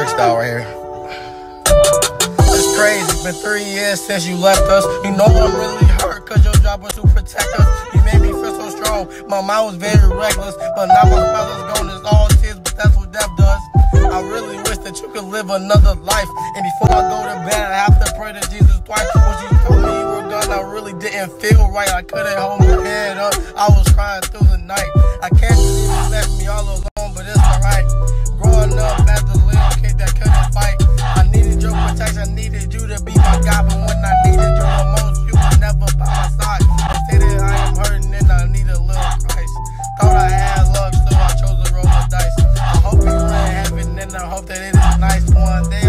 Right here. It's crazy. It's been three years since you left us. You know I'm really hurt cause your job was to protect us. You made me feel so strong. My mind was very reckless. But now my father's gone. It's all tears, but that's what death does. I really wish that you could live another life. And before I go to bed, I have to pray to Jesus twice. When you told me you were gone, I really didn't feel right. I couldn't hold my head up. I was crying through the night. I can't I hope that it is a nice one. They